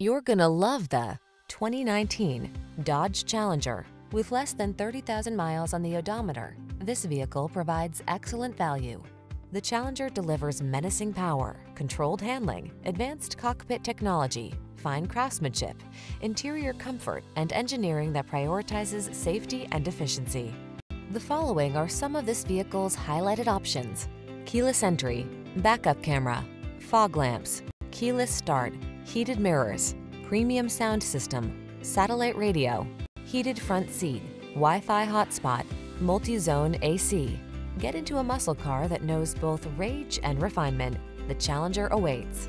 You're gonna love the 2019 Dodge Challenger. With less than 30,000 miles on the odometer, this vehicle provides excellent value. The Challenger delivers menacing power, controlled handling, advanced cockpit technology, fine craftsmanship, interior comfort, and engineering that prioritizes safety and efficiency. The following are some of this vehicle's highlighted options. Keyless entry, backup camera, fog lamps, keyless start, heated mirrors, premium sound system, satellite radio, heated front seat, Wi-Fi hotspot, multi-zone AC. Get into a muscle car that knows both rage and refinement. The Challenger awaits.